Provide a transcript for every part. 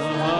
Samad.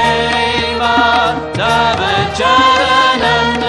है वा तव चरणम्